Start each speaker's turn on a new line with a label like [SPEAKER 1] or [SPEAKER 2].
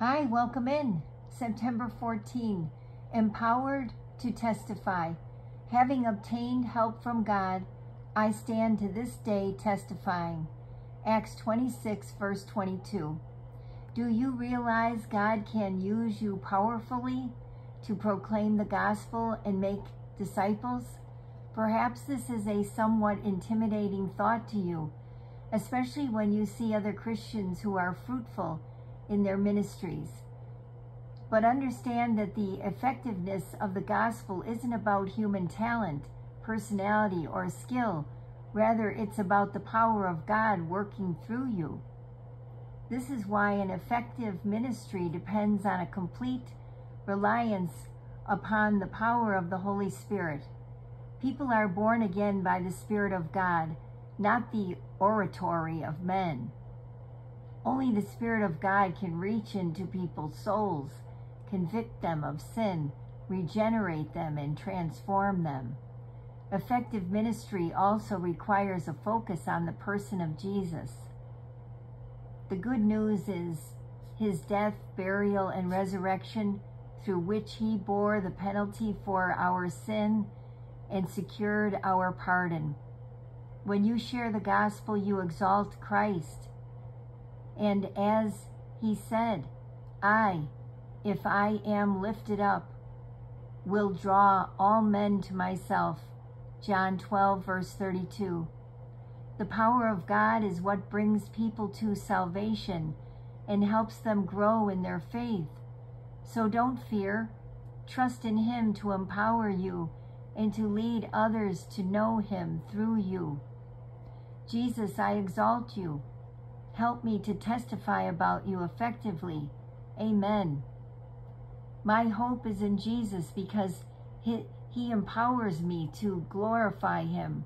[SPEAKER 1] Hi, welcome in. September 14. Empowered to testify. Having obtained help from God, I stand to this day testifying. Acts 26, verse 22. Do you realize God can use you powerfully to proclaim the gospel and make disciples? Perhaps this is a somewhat intimidating thought to you, especially when you see other Christians who are fruitful in their ministries. But understand that the effectiveness of the gospel isn't about human talent, personality, or skill. Rather, it's about the power of God working through you. This is why an effective ministry depends on a complete reliance upon the power of the Holy Spirit. People are born again by the Spirit of God, not the oratory of men. Only the Spirit of God can reach into people's souls, convict them of sin, regenerate them, and transform them. Effective ministry also requires a focus on the person of Jesus. The good news is his death, burial, and resurrection through which he bore the penalty for our sin and secured our pardon. When you share the gospel, you exalt Christ. And as he said, I, if I am lifted up, will draw all men to myself. John 12, verse 32. The power of God is what brings people to salvation and helps them grow in their faith. So don't fear. Trust in Him to empower you and to lead others to know Him through you. Jesus, I exalt you. Help me to testify about you effectively. Amen. My hope is in Jesus because he, he empowers me to glorify him.